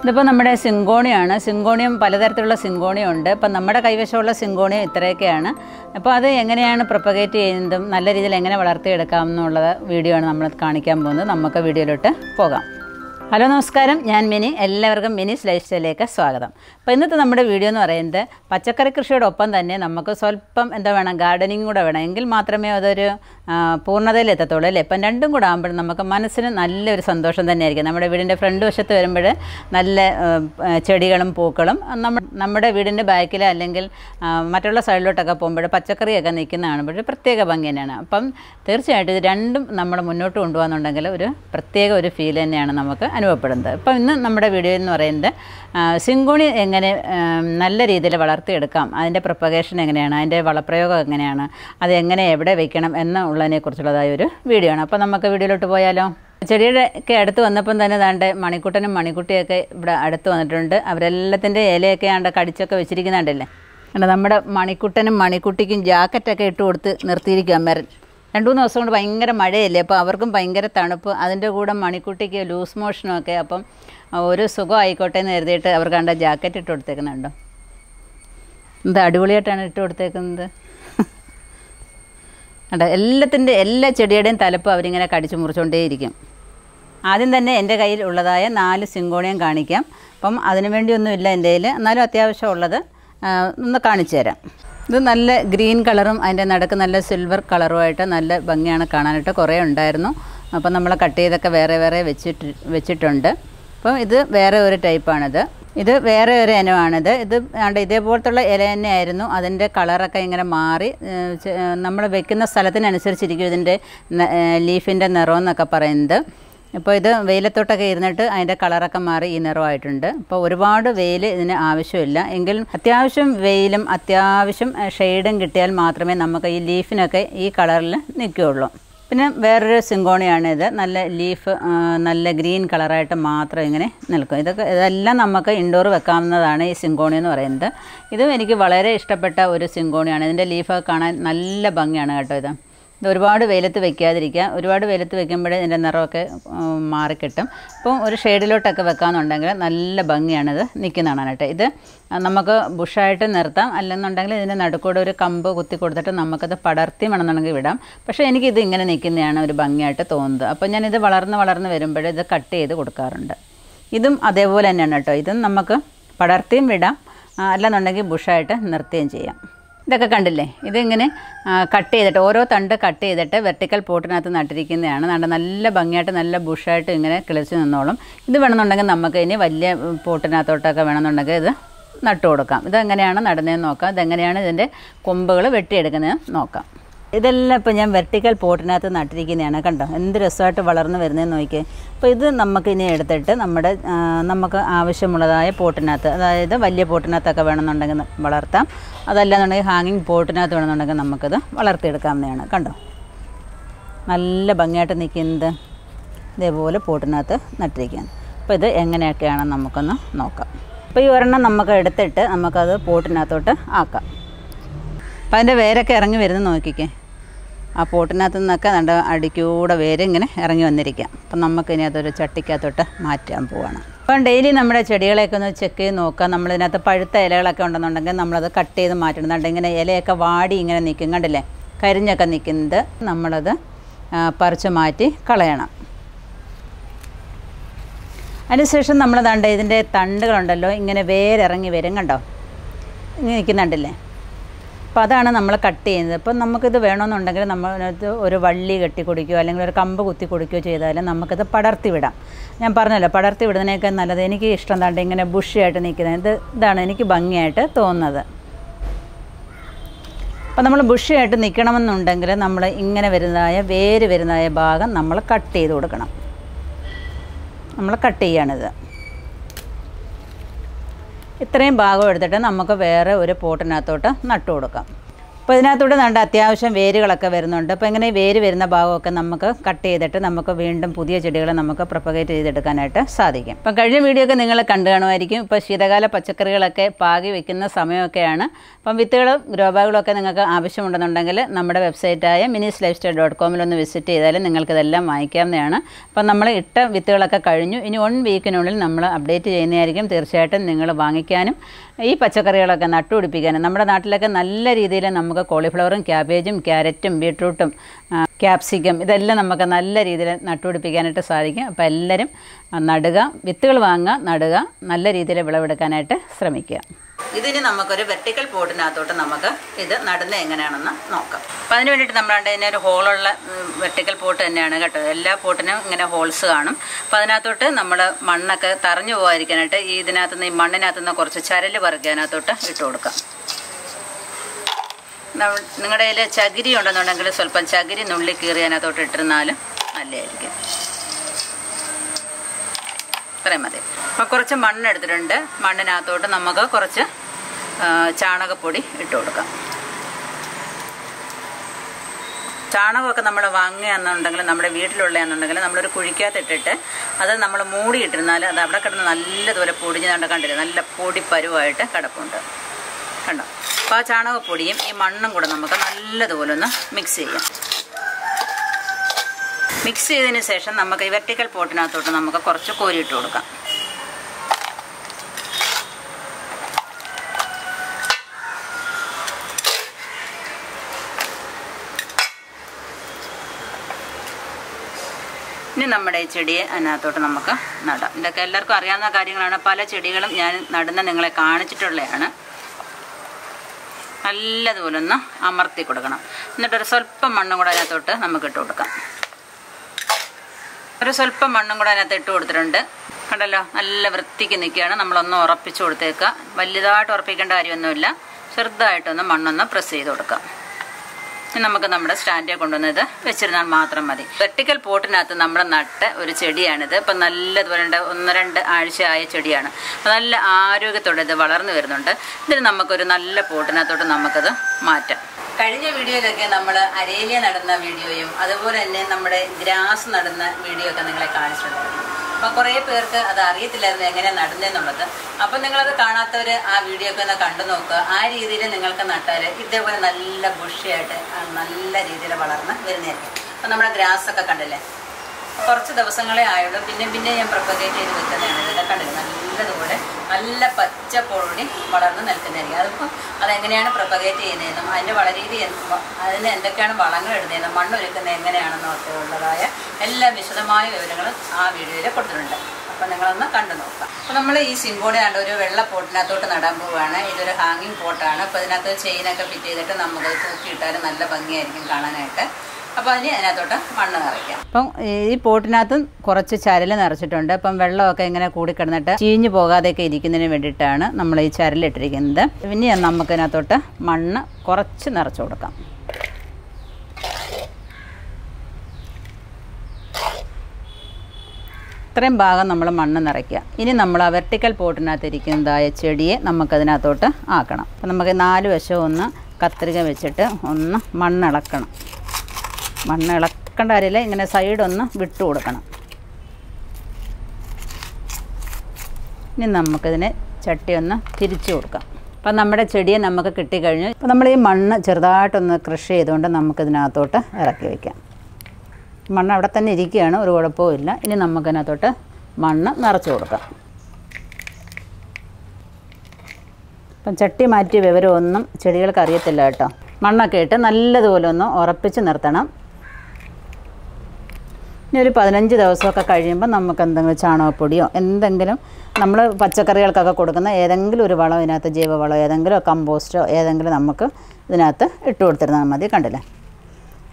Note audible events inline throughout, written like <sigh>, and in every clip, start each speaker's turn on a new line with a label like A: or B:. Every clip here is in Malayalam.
A: ഇതിപ്പോൾ നമ്മുടെ സിങ്കോണിയാണ്. സിങ്കോണിയം പലതരത്തിലുള്ള സിങ്കോണിയം ഉണ്ട് ഇപ്പം നമ്മുടെ കൈവശമുള്ള സിങ്കോണിയം ഇത്രയൊക്കെയാണ്. അപ്പോൾ അത് എങ്ങനെയാണ് പ്രൊപ്പഗേറ്റ് ചെയ്യുന്നതും നല്ല രീതിയിൽ എങ്ങനെ വളർത്തിയെടുക്കാം എന്നുള്ളത് വീഡിയോ ആണ് നമ്മൾ കാണിക്കാൻ പോകുന്നത്. നമുക്ക് വീഡിയോയിലോട്ട് പോകാം. ഹലോ നമസ്കാരം. ഞാൻ മിനി. എല്ലാവർക്കും മിനി ലൈഫ് സ്റ്റൈലിലേക്ക് സ്വാഗതം. അപ്പോൾ ഇന്നത്തെ നമ്മുടെ വീഡിയോ എന്ന് പറയുന്നത് പച്ചക്കറി കൃഷിയോടൊപ്പം തന്നെ നമുക്ക് സ്വല്പം എന്താ വേണം ഗാർഡനിങ് കൂടെ വേണം. എങ്കിൽ മാത്രമേ അതൊരു പൂർണതയിൽ എത്തത്തുള്ളൂ അല്ലേ? ഇപ്പം രണ്ടും കൂടെ ആകുമ്പോൾ നമുക്ക് മനസ്സിന് നല്ലൊരു സന്തോഷം തന്നെയായിരിക്കും നമ്മുടെ വീടിന്റെ ഫ്രണ്ട് വശത്ത് വരുമ്പോൾ നല്ല ചെടികളും പൂക്കളും നമ്മ നമ്മുടെ വീടിന്റെ ബാക്കിൽ അല്ലെങ്കിൽ മറ്റുള്ള സൈഡിലോട്ടൊക്കെ പോകുമ്പോൾ പച്ചക്കറിയൊക്കെ നിൽക്കുന്ന കാണുമ്പോൾ പ്രത്യേക ഭംഗി തന്നെയാണ്. അപ്പം തീർച്ചയായിട്ടും ഇത് രണ്ടും നമ്മൾ മുന്നോട്ട് കൊണ്ടുപോകാന്നുണ്ടെങ്കിൽ ഒരു പ്രത്യേക ഒരു ഫീൽ തന്നെയാണ് നമുക്ക് അനുഭവപ്പെടുന്നത്. ഇപ്പം ഇന്ന് നമ്മുടെ വീഡിയോ എന്ന് പറയുന്നത് സിങ്കുണി എങ്ങനെ നല്ല രീതിയിൽ വളർത്തിയെടുക്കാം അതിന്റെ പ്രൊപ്പഗേഷൻ എങ്ങനെയാണ് അതിന്റെ വളപ്രയോഗം എങ്ങനെയാണ് അത് എങ്ങനെ എവിടെ വയ്ക്കണം എന്നുള്ളതിനെ കുറിച്ചുള്ളതായ ഒരു വീഡിയോ ആണ്. അപ്പോൾ നമുക്ക് വീഡിയോയിലോട്ട് പോയാലോ? ചെടിയുടെ ഒക്കെ അടുത്ത് വന്നപ്പം തന്നെ താണ്ട് മണിക്കുട്ടനും മണിക്കുട്ടിയൊക്കെ ഇവിടെ അടുത്ത് വന്നിട്ടുണ്ട്. അവരെല്ലാത്തിന്റെ ഇലയൊക്കെ ആണ്ട് കടിച്ചൊക്കെ വെച്ചിരിക്കുന്നുണ്ടല്ലേ? നമ്മുടെ മണിക്കുട്ടനും മണിക്കുട്ടിക്കും ജാക്കറ്റൊക്കെ ഇട്ട് കൊടുത്ത് നിർത്തിയിരിക്കുക അമ്മരൻ. രണ്ട് മൂന്ന് ദിവസം കൊണ്ട് ഭയങ്കര മഴയല്ലേ? അപ്പോൾ അവർക്കും ഭയങ്കര തണുപ്പ്. അതിന്റെ കൂടെ മണിക്കുട്ടിക്ക് ലൂസ് മോഷനും ഒക്കെ അപ്പം ഒരു സുഖം ആയിക്കോട്ടെ എന്ന് കരുതിയിട്ട് അവർ കണ്ട ജാക്കറ്റ് ഇട്ട് കൊടുത്തേക്കുന്നുണ്ടോ? എന്ത് അടിപൊളിയായിട്ടാണ് ഇട്ട് കൊടുത്തേക്കുന്നത്? കണ്ടോ എല്ലാത്തിന്റെ എല്ലാ ചെടിയുടെയും തലപ്പ് അവരിങ്ങനെ കടിച്ചു മുറിച്ചുകൊണ്ടേയിരിക്കും ആദ്യം തന്നെ എന്റെ കയ്യിൽ ഉള്ളതായ നാല് സിങ്കോണിയം കാണിക്കാം. അപ്പം അതിനു വേണ്ടിയൊന്നുമില്ല എന്റെ കയ്യിൽ. എന്നാലും അത്യാവശ്യം ഉള്ളത് ഒന്ന് കാണിച്ചു തരാം. ഇത് നല്ല ഗ്രീൻ കളറും അതിന്റെ നടക്ക് നല്ല സിൽവർ കളറുമായിട്ട് നല്ല ഭംഗിയാണ് കാണാനായിട്ട് കുറേ ഉണ്ടായിരുന്നു. അപ്പോൾ നമ്മൾ കട്ട് ചെയ്തൊക്കെ വേറെ വേറെ വെച്ചിട്ട് വെച്ചിട്ടുണ്ട്. അപ്പം ഇത് വേറെ ഒരു ടൈപ്പാണിത്. ഇത് വേറെ ഒരു ഇനമാണിത്. ഇത് ആണ്ട് ഇതേപോലത്തുള്ള ഇല തന്നെയായിരുന്നു. അതിന്റെ കളറൊക്കെ ഇങ്ങനെ മാറി നമ്മൾ വെക്കുന്ന സ്ഥലത്തിനനുസരിച്ചിരിക്കും ഇതിന്റെ ലീഫിന്റെ നിറം എന്നൊക്കെ പറയുന്നത്. ഇപ്പോൾ ഇത് വെയിലത്തോട്ടൊക്കെ ഇരുന്നിട്ട് അതിന്റെ കളറൊക്കെ മാറി ഈ നിറമായിട്ടുണ്ട്. അപ്പോൾ ഒരുപാട് വെയിൽ ഇതിന് ആവശ്യമില്ല. എങ്കിലും അത്യാവശ്യം വെയിലും അത്യാവശ്യം ഷെയ്ഡും കിട്ടിയാൽ മാത്രമേ നമുക്ക് ഈ ലീഫിനൊക്കെ ഈ കളറിൽ നിൽക്കുകയുള്ളൂ. പിന്നെ വേറൊരു സിങ്കോണിയാണ് ഇത് നല്ല ലീഫ് നല്ല ഗ്രീൻ കളറായിട്ട് മാത്രം ഇങ്ങനെ നിൽക്കും. ഇതൊക്കെ ഇതെല്ലാം നമുക്ക് ഇൻഡോർ വെക്കാവുന്നതാണ് ഈ സിങ്കോണി എന്ന് പറയുന്നത്. ഇതും എനിക്ക് വളരെ ഇഷ്ടപ്പെട്ട ഒരു സിങ്കോണിയാണ്. ഇതിന്റെ ലീഫൊക്കെ കാണാൻ നല്ല ഭംഗിയാണ് കേട്ടോ ഇത്. ഇത് ഒരുപാട് വെയിലത്ത് വെക്കാതിരിക്കുക. ഒരുപാട് വെയിലത്ത് വെക്കുമ്പോഴേ ഇതിന്റെ നിറമൊക്കെ മാറിക്കിട്ടും. അപ്പം ഒരു ഷെയ്ഡിലോട്ടൊക്കെ വെക്കാമെന്നുണ്ടെങ്കിൽ നല്ല ഭംഗിയാണിത് നിൽക്കുന്ന കാണാനായിട്ട്. ഇത് നമുക്ക് ബുഷായിട്ട് നിർത്താം. അല്ലെന്നുണ്ടെങ്കിൽ ഇതിന്റെ നടുക്കൂടെ ഒരു കമ്പ് കുത്തി കൊടുത്തിട്ട് നമുക്കത് പടർത്തി വേണമെന്നുണ്ടെങ്കിൽ വിടാം. പക്ഷേ എനിക്കിത് ഇങ്ങനെ നിൽക്കുന്നതാണ് ഒരു ഭംഗിയായിട്ട് തോന്നുന്നത്. അപ്പോൾ ഞാനിത് വളർന്ന് വളർന്ന് വരുമ്പോൾ ഇത് കട്ട് ചെയ്ത് കൊടുക്കാറുണ്ട്. ഇതും അതേപോലെ തന്നെയാണ് കേട്ടോ. ഇതും നമുക്ക് പടർത്തിയും വിടാം. അല്ലെന്നുണ്ടെങ്കിൽ ബുഷായിട്ട് നിർത്തുകയും ചെയ്യാം. ഇതൊക്കെ കണ്ടില്ലേ? ഇതിങ്ങനെ കട്ട് ചെയ്തിട്ട് ഓരോ തണ്ട് കട്ട് ചെയ്തിട്ട് വെർട്ടിക്കൽ പോട്ടിനകത്ത് നട്ടിരിക്കുന്നതാണ്. നല്ല നല്ല ഭംഗിയായിട്ട് നല്ല ബുഷായിട്ട് ഇങ്ങനെ കിളിച്ച് നിന്നോളും. ഇത് വേണമെന്നുണ്ടെങ്കിൽ നമുക്ക് ഇനി വലിയ പോട്ടിനകത്തോട്ടൊക്കെ വേണമെന്നുണ്ടെങ്കിൽ ഇത് നട്ടു കൊടുക്കാം ഇതെങ്ങനെയാണ് നടുന്നതെന്ന് നോക്കാം. ഇതെങ്ങനെയാണ് ഇതിന്റെ കൊമ്പുകൾ വെട്ടിയെടുക്കുന്നതെന്ന് നോക്കാം. ഇതെല്ലാം ഇപ്പോൾ ഞാൻ വെർട്ടിക്കൽ പോട്ടിനകത്ത് നട്ടിരിക്കുന്നതാണ് കണ്ടോ? എന്ത് രസമായിട്ട് വളർന്ന് വരുന്നതെന്ന് നോക്കിയേ. അപ്പോൾ ഇത് നമുക്ക് ഇനി എടുത്തിട്ട് നമ്മുടെ നമുക്ക് ആവശ്യമുള്ളതായ പോട്ടിനകത്ത് അതായത് വലിയ പോട്ടിനകത്തൊക്കെ വേണമെന്നുണ്ടെങ്കിൽ വളർത്താം. അതല്ലാന്നുണ്ടെങ്കിൽ ഹാങ്ങിങ് പോട്ടിനകത്ത് വേണമെന്നുണ്ടെങ്കിൽ നമുക്കത് വളർത്തിയെടുക്കാവുന്നതാണ്. കണ്ടോ? നല്ല ഭംഗിയായിട്ട് നിൽക്കുന്നത് ഇതേപോലെ പോട്ടിനകത്ത് നട്ടിരിക്കുകയാണ്. അപ്പോൾ ഇത് എങ്ങനെയൊക്കെയാണെന്ന് നമുക്കൊന്ന് നോക്കാം. അപ്പോൾ ഈ ഒരെണ്ണം നമുക്ക് എടുത്തിട്ട് നമുക്കത് പോട്ടിനകത്തോട്ട് ആക്കാം. അപ്പോൾ അതിന്റെ വേരൊക്കെ ഇറങ്ങി വരുന്നത് നോക്കിക്കേ. ആ പോട്ടിനകത്തു നിന്നൊക്കെ നല്ല അടിക്കൂടെ വേര് ഇങ്ങനെ ഇറങ്ങി വന്നിരിക്കാം. അപ്പം നമുക്കിനി അതൊരു ചട്ടിക്കകത്തോട്ട് മാറ്റാൻ പോവാണ്. അപ്പം ഡെയിലി നമ്മുടെ ചെടികളെയൊക്കെ ഒന്ന് ചെക്ക് ചെയ്ത് നോക്കുക നമ്മളിതിനകത്ത് പഴുത്ത ഇലകളൊക്കെ ഉണ്ടെന്നുണ്ടെങ്കിൽ നമ്മളത് കട്ട് ചെയ്ത് മാറ്റുന്നുണ്ട് ഇങ്ങനെ ഇലയൊക്കെ വാടി ഇങ്ങനെ നിൽക്കും. കണ്ടില്ലേ? കരിഞ്ഞൊക്കെ നിൽക്കുന്നത് നമ്മളത് പറിച്ച് മാറ്റി കളയണം. അതിനുശേഷം നമ്മൾ ദണ്ട ഇതിന്റെ തണ്ടുകളുണ്ടല്ലോ ഇങ്ങനെ വേരിറങ്ങി വരും. കണ്ടോ? ഇങ്ങനെ നിൽക്കുന്നുണ്ടല്ലേ? അപ്പോൾ അതാണ് നമ്മൾ കട്ട് ചെയ്യുന്നത്. അപ്പം നമുക്കിത് വേണമെന്നുണ്ടെങ്കിൽ നമ്മളത് ഒരു വള്ളി കെട്ടി കൊടുക്കുകയോ അല്ലെങ്കിൽ ഒരു കമ്പ് കുത്തി കൊടുക്കുകയോ ചെയ്താൽ നമുക്കിത് പടർത്തി വിടാം. ഞാൻ പറഞ്ഞല്ലോ പടർത്തി വിടുന്നതിനേക്കാൾ നല്ലത് എനിക്ക് ഇഷ്ടം താണ്ട് ഇങ്ങനെ ബുഷിയായിട്ട് നിൽക്കുന്നത്. ഇത് ഇതാണ് എനിക്ക് ഭംഗിയായിട്ട് തോന്നുന്നത്. അപ്പോൾ നമ്മൾ ബുഷിയായിട്ട് നിൽക്കണമെന്നുണ്ടെങ്കിൽ നമ്മൾ ഇങ്ങനെ വരുന്നതായ വേര് വരുന്നതായ ഭാഗം നമ്മൾ കട്ട് ചെയ്ത് കൊടുക്കണം. നമ്മൾ കട്ട് ചെയ്യാണിത് ഇത്രയും ഭാഗം എടുത്തിട്ട് നമുക്ക് വേറെ ഒരു പോട്ടിനകത്തോട്ട് നട്ടു കൊടുക്കാം. അപ്പോൾ ഇതിനകത്തൂടെ നല്ല അത്യാവശ്യം വേരുകളൊക്കെ വരുന്നുണ്ട്. അപ്പോൾ ഇങ്ങനെ വേര് വരുന്ന ഭാഗമൊക്കെ നമുക്ക് കട്ട് ചെയ്തിട്ട് നമുക്ക് വീണ്ടും പുതിയ ചെടികൾ നമുക്ക് പ്രൊപ്പഗേറ്റ് ചെയ്തെടുക്കാനായിട്ട് സാധിക്കും. അപ്പം കഴിഞ്ഞ വീഡിയോ ഒക്കെ നിങ്ങൾ കണ്ടു കാണുമായിരിക്കും. ഇപ്പോൾ ശീതകാല പച്ചക്കറികളൊക്കെ പാകി വെക്കുന്ന സമയമൊക്കെയാണ്. അപ്പം വിത്തുകളും ഗ്രോബാഗുകളൊക്കെ നിങ്ങൾക്ക് ആവശ്യമുണ്ടെന്നുണ്ടെങ്കിൽ നമ്മുടെ വെബ്സൈറ്റായ മിനിസ് ലൈഫ് സ്റ്റൈൽ ഡോട്ട് കോമിലൊന്ന് വിസിറ്റ് ചെയ്താൽ നിങ്ങൾക്കിതെല്ലാം വാങ്ങിക്കാവുന്നതാണ്. അപ്പം നമ്മൾ ഇട്ട വിത്തുകളൊക്കെ കഴിഞ്ഞു. ഇനി വൺ വീക്കിനുള്ളിൽ നമ്മൾ അപ്ഡേറ്റ് ചെയ്യുന്നതായിരിക്കും. തീർച്ചയായിട്ടും നിങ്ങൾ വാങ്ങിക്കാനും ഈ പച്ചക്കറികളൊക്കെ നട്ടുപിടിപ്പിക്കാൻ നമ്മുടെ നാട്ടിലൊക്കെ നല്ല രീതിയിൽ നമുക്ക് കോളിഫ്ലവറും ക്യാബേജും ക്യാരറ്റും ബീട്രൂട്ടും ക്യാപ്സിക്കം ഇതെല്ലാം നമുക്ക് നല്ല രീതിയിൽ നട്ടുപിടിപ്പിക്കാനായിട്ട് സാധിക്കും. അപ്പോൾ എല്ലാവരും നടുക വിത്തുകൾ വാങ്ങുക നടുക നല്ല രീതിയിൽ വിളവെടുക്കാനായിട്ട് ശ്രമിക്കുക. ഇതിന് നമുക്കൊരു വെർട്ടിക്കൽ പോട്ടിനകത്തോട്ട് നമുക്ക് ഇത് നടുന്നത് എങ്ങനെയാണെന്ന് നോക്കാം. അപ്പം അതിന് വേണ്ടിയിട്ട് നമ്മളാണ്ട് ഇതിനൊരു ഹോളുള്ള വെർട്ടിക്കൽ പോട്ട് തന്നെയാണ് കേട്ടോ. എല്ലാ പോട്ടിനും ഇങ്ങനെ ഹോൾസ് കാണും. അപ്പം അതിനകത്തോട്ട് നമ്മൾ മണ്ണൊക്കെ തറഞ്ഞു പോകാതിരിക്കാനായിട്ട് ഈ ഇതിനകത്ത് നിന്ന് ഈ മണ്ണിനകത്ത് നിന്ന് കുറച്ച് ചരൽ പറിക്കാനകത്തോട്ട് ഇട്ട് കൊടുക്കാം. നിങ്ങളുടെ കയ്യിൽ ചകിരി ഉണ്ടെന്നുണ്ടെങ്കിൽ സ്വല്പം ചകിരി നുള്ളി കീറി അതിനകത്തോട്ട് ഇട്ടിരുന്നാലും നല്ലതായിരിക്കും. ഇത്രയും മതി. അപ്പോൾ കുറച്ച് മണ്ണ് എടുത്തിട്ടുണ്ട്. മണ്ണിനകത്തോട്ട് നമുക്ക് കുറച്ച് ചാണകപ്പൊടി ഇട്ട് കൊടുക്കാം. ചാണകമൊക്കെ നമ്മൾ വാങ്ങുകയാണെന്നുണ്ടെങ്കിൽ നമ്മുടെ വീട്ടിലുള്ളതെന്നുണ്ടെങ്കിൽ നമ്മളൊരു കുഴിക്കകത്ത് ഇട്ടിട്ട് അത് നമ്മൾ മൂടിയിട്ടിരുന്നാൽ അത് അവിടെ കിടന്ന് നല്ലതുപോലെ പൊടിഞ്ഞ് കണ്ട് കണ്ടില്ല? നല്ല പൊടി പരുവായിട്ട് കിടപ്പുണ്ട്. കണ്ടോ? അപ്പോൾ ആ ചാണകപ്പൊടിയും ഈ മണ്ണും കൂടെ നമുക്ക് നല്ലതുപോലെ ഒന്ന് മിക്സ് ചെയ്യാം. മിക്സ് ചെയ്തതിന് ശേഷം നമുക്ക് ഈ വെർട്ടിക്കൽ പോട്ടിനകത്തോട്ട് നമുക്ക് കുറച്ച് കോരിയിട്ട് കൊടുക്കാം. ഇനി നമ്മുടെ ഈ ചെടിയെ അതിനകത്തോട്ട് നമുക്ക് നടാം. ഇതൊക്കെ എല്ലാവർക്കും അറിയാവുന്ന കാര്യങ്ങളാണ്. പല ചെടികളും ഞാൻ നടുന്ന നിങ്ങളെ കാണിച്ചിട്ടുള്ളതാണ്. നല്ലതുപോലെ ഒന്ന് അമർത്തി കൊടുക്കണം. എന്നിട്ടൊരു സ്വല്പം മണ്ണും കൂടെ അതിനകത്തോട്ട് നമുക്ക് ഇട്ട് കൊടുക്കാം. ഒരു സ്വല്പം മണ്ണും കൂടെ അതിനകത്ത് ഇട്ട് കൊടുത്തിട്ടുണ്ട്. കണ്ടല്ലോ? നല്ല വൃത്തിക്ക് നിൽക്കുകയാണ്. നമ്മളൊന്ന് ഉറപ്പിച്ച് കൊടുത്തേക്കുക. വലുതായിട്ട് ഉറപ്പിക്കേണ്ട കാര്യമൊന്നുമില്ല. ചെറുതായിട്ടൊന്ന് മണ്ണൊന്ന് പ്രസ് ചെയ്ത് കൊടുക്കാം നമുക്ക് നമ്മുടെ സ്റ്റാൻഡിൽ കൊണ്ടുവന്നത് വെച്ചിരുന്നാൽ മാത്രം മതി. വെർട്ടിക്കൽ പോട്ടിനകത്ത് നമ്മൾ നട്ട ഒരു ചെടിയാണിത്. ഇപ്പം നല്ലതുപോലെ ഒന്ന് രണ്ട് ആഴ്ച ആയ ചെടിയാണ് നല്ല ആരോഗ്യത്തോടെ ഇത് വളർന്നു വരുന്നുണ്ട്. ഇതിന് നമുക്കൊരു നല്ല പോട്ടിനകത്തോട്ട് നമുക്കത് മാറ്റാം. കഴിഞ്ഞ വീഡിയോയിലൊക്കെ നമ്മൾ അരേലിയ നടന്ന വീഡിയോയും അതുപോലെ തന്നെ നമ്മുടെ ഗ്രാസ് നടന്ന വീഡിയോ ഒക്കെ നിങ്ങളെ കാണിച്ചിട്ടുണ്ടായിരുന്നു. അപ്പോൾ കുറേ പേർക്ക് അത് അറിയത്തില്ലായിരുന്നു എങ്ങനെയാണ് നടന്നതെന്നുള്ളത് അപ്പം നിങ്ങളത് കാണാത്തവർ ആ വീഡിയോ ഒക്കെ ഒന്ന് കണ്ടു നോക്കുക. ആ രീതിയിൽ നിങ്ങൾക്ക് നട്ടാൽ ഇതേപോലെ നല്ല ബുഷിയായിട്ട് നല്ല രീതിയിൽ വളർന്ന് വരുന്നതായിരിക്കും. അപ്പം നമ്മുടെ ഗ്രാസ് ഒക്കെ കണ്ടില്ലേ? കുറച്ച് ദിവസങ്ങളെ ആയുള്ളൂ. പിന്നെ പിന്നെ ഞാൻ പ്രൊപ്പഗേറ്റ് ചെയ്ത് വെക്കുന്നതാണ് ഇതൊക്കെ കണ്ടില്ല? നല്ലതുപോലെ നല്ല പച്ച പൊടി വളർന്ന് നിൽക്കുന്നതായിരിക്കും. അതിപ്പം അതെങ്ങനെയാണ് പ്രൊപ്പഗേറ്റ് ചെയ്യുന്നതെന്നും അതിന്റെ വളരീതി അതിന് എന്തൊക്കെയാണ് വളങ്ങൾ ഇടുന്നതെന്നും മണ്ണൊരുക്കുന്നത് ഒരുക്കുന്നത് ഒക്കെ ഉള്ളതായ എല്ലാ വിശദമായ വിവരങ്ങളും ആ വീഡിയോയിൽ കൊടുത്തിട്ടുണ്ട്. അപ്പം നിങ്ങളൊന്ന് കണ്ടു നോക്കാം അപ്പോൾ നമ്മൾ ഈ സിംബോണി കണ്ട ഒരു വെള്ള പോട്ടിനകത്തോട്ട് നടാൻ പോവുകയാണ്. ഇതൊരു ഹാങ്ങിങ് പോട്ടാണ് അപ്പോൾ ഇതിനകത്ത് ചെയിനൊക്കെ ഫിറ്റ് ചെയ്തിട്ട് നമുക്ക് തൂക്കിയിട്ടാൽ നല്ല ഭംഗിയായിരിക്കും കാണാനായിട്ട്. അപ്പോൾ അതിന് അതിനകത്തോട്ട് മണ്ണ് നിറയ്ക്കാം. അപ്പം ഈ പോട്ടിനകത്തും കുറച്ച് ചരൽ നിറച്ചിട്ടുണ്ട്. അപ്പം വെള്ളമൊക്കെ ഇങ്ങനെ കൂടിക്കിടന്നിട്ട് ചീഞ്ഞു പോകാതെയൊക്കെ ഇരിക്കുന്നതിന് വേണ്ടിയിട്ടാണ് നമ്മൾ ഈ ചരലിട്ടിരിക്കുന്നത്. ഇനി നമുക്ക് ഇതിനകത്തോട്ട് മണ്ണ് കുറച്ച് നിറച്ച് കൊടുക്കാം. ഇത്രയും ഭാഗം നമ്മൾ മണ്ണ് നിറയ്ക്കുക. ഇനി നമ്മൾ ആ വെർട്ടിക്കൽ പോട്ടിനകത്ത് ഇരിക്കുന്നതായ ചെടിയെ നമുക്കതിനകത്തോട്ട് ആക്കണം. അപ്പം നമുക്ക് നാല് വശവും ഒന്ന് കത്രിക വെച്ചിട്ട് ഒന്ന് മണ്ണിളക്കണം മണ്ണ് ഇളക്കേണ്ട കാര്യമില്ല. ഇങ്ങനെ സൈഡൊന്ന് വിട്ടു കൊടുക്കണം. ഇനി നമുക്കിതിനെ ചട്ടി ഒന്ന് തിരിച്ചു കൊടുക്കാം. അപ്പം നമ്മുടെ ചെടിയെ നമുക്ക് കിട്ടിക്കഴിഞ്ഞു. അപ്പോൾ നമ്മൾ ഈ മണ്ണ് ചെറുതായിട്ടൊന്ന് ക്രഷ് ചെയ്തുകൊണ്ട് നമുക്കിതിനകത്തോട്ട് ഇറക്കി വയ്ക്കാം മണ്ണ് അവിടെ തന്നെ ഇരിക്കുകയാണ് ഒരു കുഴപ്പവും ഇല്ല. ഇനി നമുക്കതിനകത്തോട്ട് മണ്ണ് നിറച്ച് കൊടുക്കാം. അപ്പം ചട്ടി മാറ്റിയ വിവരമൊന്നും ചെടികൾക്ക് അറിയത്തില്ല കേട്ടോ. മണ്ണൊക്കെ ഇട്ട് നല്ലതുപോലെ ഒന്ന് ഉറപ്പിച്ച് നിർത്തണം. ഇനി ഒരു പതിനഞ്ച് ദിവസമൊക്കെ കഴിയുമ്പോൾ നമുക്ക് എന്തെങ്കിലും ചാണകപ്പൊടിയോ എന്തെങ്കിലും നമ്മൾ പച്ചക്കറികൾക്കൊക്കെ കൊടുക്കുന്ന ഏതെങ്കിലും ഒരു വളം ഇതിനകത്ത് ജൈവവളം ഏതെങ്കിലും കമ്പോസ്റ്റോ ഏതെങ്കിലും നമുക്ക് ഇതിനകത്ത് ഇട്ട് കൊടുത്തിരുന്നാൽ മതി. കണ്ടില്ലേ?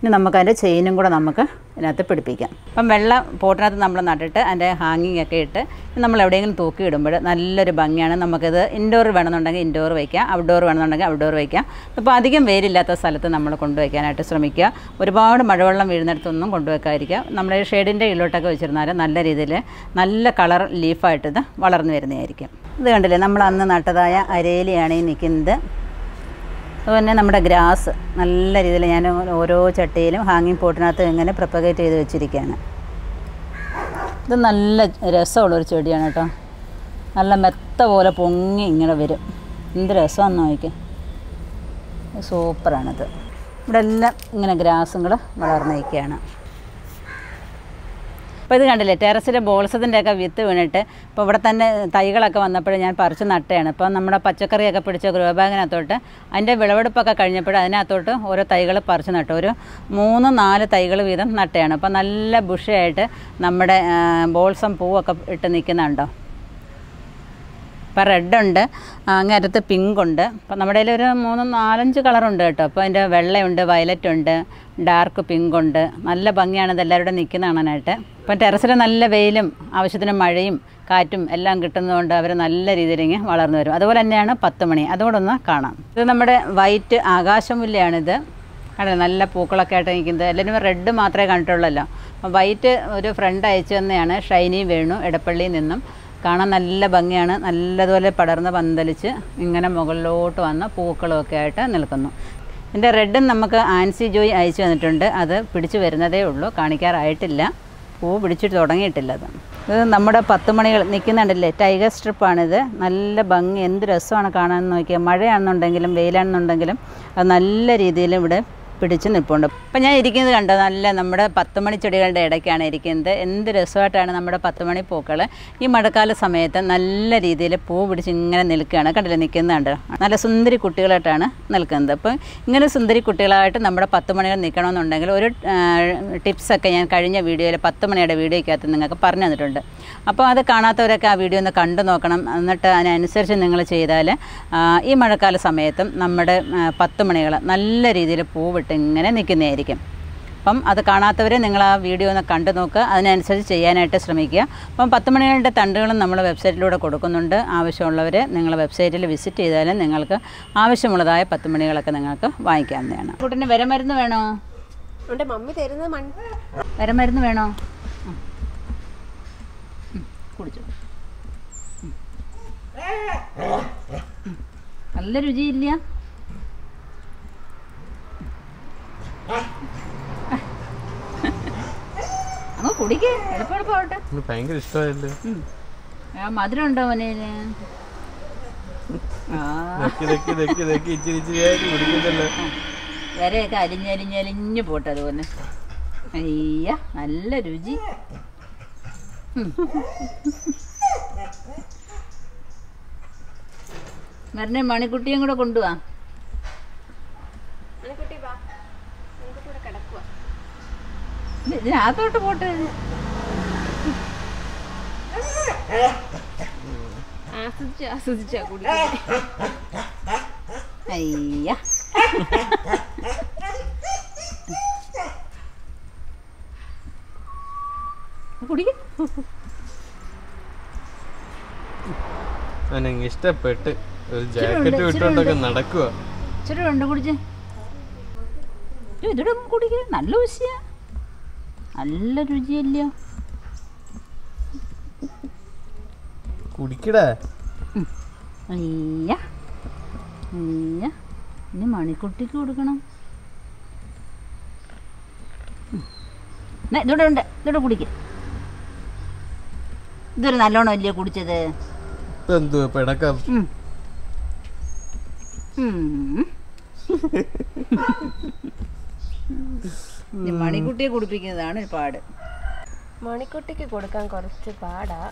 A: ഇനി നമുക്കതിന്റെ ചെയിനും കൂടെ നമുക്ക് ഇതിനകത്ത് പിടിപ്പിക്കാം. അപ്പം വെള്ളം പോട്ടിനകത്ത് നമ്മൾ നട്ടിട്ട് അതിന്റെ ഹാങ്ങിങ് ഒക്കെ ഇട്ട് നമ്മൾ എവിടെയെങ്കിലും തൂക്കി ഇടുമ്പോൾ നല്ലൊരു ഭംഗിയാണ്. നമുക്കിത് ഇൻഡോർ വേണമെന്നുണ്ടെങ്കിൽ ഇൻഡോർ വയ്ക്കാം ഔട്ട്ഡോർ വേണമെന്നുണ്ടെങ്കിൽ ഔട്ട്ഡോർ വയ്ക്കാം. അപ്പോൾ അധികം വെയിലില്ലാത്ത സ്ഥലത്ത് നമ്മൾ കൊണ്ടുവയ്ക്കാനായിട്ട് ശ്രമിക്കുക. ഒരുപാട് മഴവെള്ളം വീഴുന്നിടത്തൊന്നും കൊണ്ടുവയ്ക്കാതിരിക്കുക. നമ്മൾ ഷെയ്ഡിന്റെ ഇലോട്ടൊക്കെ വെച്ചിരുന്നാൽ നല്ല രീതിയിൽ നല്ല കളർ ലീഫായിട്ട് ഇത് വളർന്നു വരുന്നതായിരിക്കും. ഇത് കണ്ടില്ലേ നമ്മൾ അന്ന് നട്ടതായ അരേലിയാണ് ഈ നിൽക്കുന്നത്. അതുപോലെ നമ്മുടെ ഗ്രാസ് നല്ല രീതിയിൽ ഞാൻ ഓരോ ചട്ടിയിലും ഹാങ്ങിങ് പോട്ടിനകത്ത് ഇങ്ങനെ പ്രൊപ്പഗേറ്റ് ചെയ്ത് വെച്ചിരിക്കുകയാണ്. ഇത് നല്ല രസമുള്ളൊരു ചെടിയാണ് കേട്ടോ. നല്ല മെത്ത പോലെ പൊങ്ങി ഇങ്ങനെ വരും. എന്ത് രസമാണെന്ന് നോക്കിക്കേ. സൂപ്പറാണിത്. ഇവിടെ എല്ലാം ഇങ്ങനെ ഗ്രാസുകൾ വളർന്നിരിക്കുകയാണ് അപ്പോൾ ഇത് കണ്ടില്ലേ ടെറസിലെ ബോൾസത്തിന്റെ ഒക്കെ വിത്ത് വീണിട്ട് ഇപ്പോൾ ഇവിടെ തന്നെ തൈകളൊക്കെ വന്നപ്പോൾ ഞാൻ പറിച്ച് നട്ടയാണ്. ഇപ്പോൾ നമ്മുടെ പച്ചക്കറിയൊക്കെ പിടിച്ച ഗ്രോ ബാഗിനകത്തോട്ട് അതിന്റെ വിളവെടുപ്പൊക്കെ കഴിഞ്ഞപ്പോൾ അതിനകത്തോട്ട് ഓരോ തൈകൾ പറിച്ച് നട്ടു. ഒരു മൂന്ന് നാല് തൈകൾ വീതം നട്ടയാണ്. അപ്പോൾ നല്ല ബുഷയായിട്ട് നമ്മുടെ ബോൾസം പൂവൊക്കെ ഇട്ട് നിൽക്കുന്നുണ്ടോ? ഇപ്പോൾ റെഡുണ്ട് അങ്ങേരത്ത് പിങ്ക് ഉണ്ട്. അപ്പോൾ നമ്മുടെ കയ്യിൽ ഒരു മൂന്ന് നാലഞ്ച് കളറുണ്ട് കേട്ടോ. അപ്പോൾ അതിന്റെ വെള്ളയുണ്ട് വയലറ്റ് ഉണ്ട് ഡാർക്ക് പിങ്ക് ഉണ്ട്. നല്ല ഭംഗിയാണ് ഇത് കൂടെ നിൽക്കുന്ന കാണാനായിട്ട്. അപ്പം ടെറസിൽ നല്ല വെയിലും ആവശ്യത്തിന് മഴയും കാറ്റും എല്ലാം കിട്ടുന്നതുകൊണ്ട് അവർ നല്ല രീതിയിൽ ഇങ്ങനെ വളർന്നു വരും. അതുപോലെ തന്നെയാണ് പത്ത് മണി. അതുകൂടെ ഒന്ന് കാണാം. ഇത് നമ്മുടെ വൈറ്റ് ആകാശമുല്ലയാണിത്. കണ്ടോ? നല്ല പൂക്കളൊക്കെ ആയിട്ട് നിൽക്കുന്നത്. എല്ലാവരും റെഡ് മാത്രമേ കണ്ടിട്ടുള്ളല്ലോ. അപ്പോൾ വൈറ്റ് ഒരു ഫ്രണ്ട് അയച്ചു തന്നെയാണ്. ഷൈനി വേണു എടപ്പള്ളിയിൽ നിന്നും. കാണാൻ നല്ല ഭംഗിയാണ്. നല്ലതുപോലെ പടർന്ന് പന്തലിച്ച് ഇങ്ങനെ മുകളിലോട്ട് വന്ന പൂക്കളുമൊക്കെ ആയിട്ട് നിൽക്കുന്നു. ഇതിന്റെ റെഡും നമുക്ക് ആൻസി ജോയി അയച്ചു തന്നിട്ടുണ്ട്. അത് പിടിച്ചു വരുന്നതേ ഉള്ളൂ. കാണിക്കാറായിട്ടില്ല. പൂ പിടിച്ചിട്ട് തുടങ്ങിയിട്ടില്ല അത്. ഇത് നമ്മുടെ പത്ത് മണികൾ നിൽക്കുന്നുണ്ടല്ലേ? ടൈഗർ സ്ട്രിപ്പാണിത്. നല്ല ഭംഗി. എന്ത് രസമാണ് കാണാൻ നോക്കിയാൽ. മഴയാണെന്നുണ്ടെങ്കിലും വെയിലാണെന്നുണ്ടെങ്കിലും അത് നല്ല രീതിയിൽ ഇവിടെ പിടിച്ച് നിൽപ്പുണ്ട് അപ്പം ഞാൻ ഇരിക്കുന്നത് കണ്ടോ? നല്ല നമ്മുടെ പത്ത് മണി ചെടികളുടെ ഇടയ്ക്കാണ് ഇരിക്കുന്നത്. എന്ത് രസമായിട്ടാണ് നമ്മുടെ പത്ത് മണി പൂക്കൾ ഈ മഴക്കാല സമയത്ത് നല്ല രീതിയിൽ പൂ പിടിച്ച് ഇങ്ങനെ നിൽക്കുകയാണ്. കണ്ടില്ലേ? നിൽക്കുന്നത് കണ്ടോ? നല്ല സുന്ദരി കുട്ടികളായിട്ടാണ് നിൽക്കുന്നത്. അപ്പം ഇങ്ങനെ സുന്ദരി കുട്ടികളായിട്ട് നമ്മുടെ പത്ത് മണികൾ നിൽക്കണമെന്നുണ്ടെങ്കിൽ ഒരു ടിപ്സൊക്കെ ഞാൻ കഴിഞ്ഞ വീഡിയോയിൽ പത്ത് മണിയുടെ വീഡിയോയ്ക്കകത്ത് നിങ്ങൾക്ക് പറഞ്ഞു തന്നിട്ടുണ്ട്. അപ്പോൾ അത് കാണാത്തവരൊക്കെ ആ വീഡിയോ ഒന്ന് കണ്ടു നോക്കണം. എന്നിട്ട് അതിനനുസരിച്ച് നിങ്ങൾ ചെയ്താൽ ഈ മഴക്കാല സമയത്തും നമ്മുടെ പത്ത് മണികൾ നല്ല രീതിയിൽ പൂവിട്ട് ഇങ്ങനെ നിൽക്കുന്നതായിരിക്കും. അപ്പം അത് കാണാത്തവരെ നിങ്ങൾ ആ വീഡിയോ ഒന്ന് കണ്ടു നോക്കുക. അതിനനുസരിച്ച് ചെയ്യാനായിട്ട് ശ്രമിക്കുക. അപ്പം പത്ത് മണികളുടെ തണ്ടുകളും നമ്മൾ വെബ്സൈറ്റിലൂടെ കൊടുക്കുന്നുണ്ട്. ആവശ്യമുള്ളവർ നിങ്ങൾ വെബ്സൈറ്റിൽ വിസിറ്റ് ചെയ്താലും നിങ്ങൾക്ക് ആവശ്യമുള്ളതായ പത്ത് മണികളൊക്കെ നിങ്ങൾക്ക് വാങ്ങിക്കാവുന്നതാണ്. കുട്ടിന് വരമരുന്ന് വേണോ?
B: മമ്മി തരുന്നത്
A: വരമരുന്ന് വേണോ? കുടിച്ചോ. നല്ല രുചിയില്ല? അങ്ങ് കുടിക്കേ. എളുപ്പം എളുപ്പമാവട്ടെ
C: ഭയങ്കര ഇഷ്ടമായല്ലേ.
A: ആ മധുരം ഉണ്ടോ മോനേന് വരെയൊക്കെ അലിഞ്ഞലിഞ്ഞലിഞ്ഞ് പോട്ടെ അതുപോലെ. അയ്യ നല്ല രുചി. മരണേ മണിക്കുട്ടിയും കൂടെ കൊണ്ടുപോവാ
B: മണിക്കുട്ടി വാ മണിക്കുട്ടി ഇവിടെ കിടക്കുക
A: ഇത് ഇതിനകത്തോട്ട് പോട്ടെ.
B: ആസ്വദിച്ച്
A: അയ്യ.
C: ഇഷ്ടപ്പെട്ട് ഒരു ജാക്കറ്റ് വിട്ടോണ്ടൊക്കെ നടക്കുക
A: ഇച്ചിരി കുടിച്ചേ. ഇതിടെ കുടിക്കേ. നല്ല രുചിയാ. നല്ല രുചിയല്ലയോ?
C: കുടിക്കടാ.
A: അയ്യ. അയ്യ. ഇനി മണിക്കുട്ടിക്ക് കൊടുക്കണം. ഇതോടെ ഉണ്ട്. ഇതോടെ കുടിക്ക. ഇതൊരു നല്ലോണം അല്ലയോ കുടിച്ചത്
C: എന്തുവാ പിടക്കം
A: ഉം. <laughs> മണിക്കുട്ടിയെ കുടിപ്പിക്കുന്നതാണ് ഒരു പാട്.
B: മണിക്കുട്ടിക്ക് കൊടുക്കാൻ കുറച്ച് പാടാ.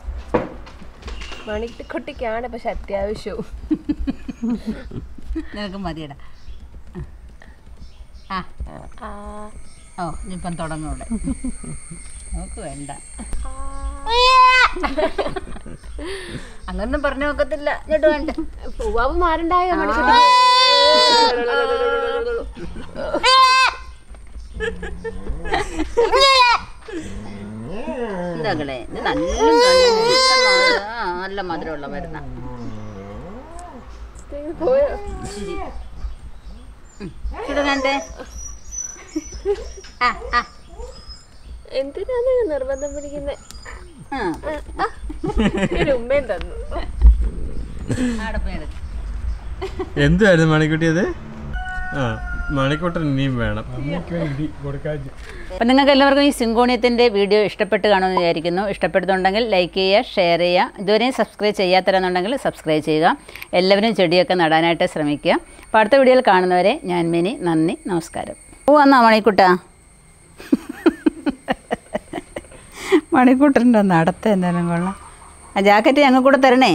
B: മണിക്കുട്ടിക്കാണ് പക്ഷെ അത്യാവശ്യവും. <laughs>
A: നിനക്ക് മതിയടാ. ആ.
B: ആ,
A: ഓ ഇപ്പം തുടങ്ങൂടെ. നമുക്ക് വേണ്ട. അങ്ങനൊന്നും പറഞ്ഞു നോക്കത്തില്ല. ഇങ്ങോട്ട് വേണ്ട.
B: പൂവാവ് മാറണ്ടായോ മണിക്കുട്ടി?
A: എന്താകളെ ഇത് നല്ല നല്ല മധുരമുള്ള മരുന്ന. ആ ആ.
B: എന്തിനാണ് നിർബന്ധം പിടിക്കുന്നത്
A: ആ.
B: മണിക്കുട്ടിയത് ഉമ്മയും തന്നു.
C: മണിക്കുട്ടി അത് ആ. മണിക്കൂട്ടൻ ഇനിയും വേണം.
A: അപ്പം നിങ്ങൾക്ക് എല്ലാവർക്കും ഈ സിങ്കോണിയത്തിന്റെ വീഡിയോ ഇഷ്ടപ്പെട്ട് കാണുമെന്ന് വിചാരിക്കുന്നു. ഇഷ്ടപ്പെടുന്നുണ്ടെങ്കിൽ ലൈക്ക് ചെയ്യുക ഷെയർ ചെയ്യുക. ഇതുവരെയും സബ്സ്ക്രൈബ് ചെയ്യാത്തരാന്നുണ്ടെങ്കിൽ സബ്സ്ക്രൈബ് ചെയ്യുക. എല്ലാവരും ചെടിയൊക്കെ നടാനായിട്ട് ശ്രമിക്കുക. അപ്പോൾ അടുത്ത വീഡിയോയിൽ കാണുന്നവരെ ഞാൻ മിനി. നന്ദി. നമസ്കാരം. ഓ വന്നാ മണിക്കുട്ട? മണിക്കൂട്ടന്റെ നടത്തം എന്തായാലും കൊള്ളാം. ആ ജാക്കറ്റ് ഞങ്ങൾ കൂടെ തരണേ?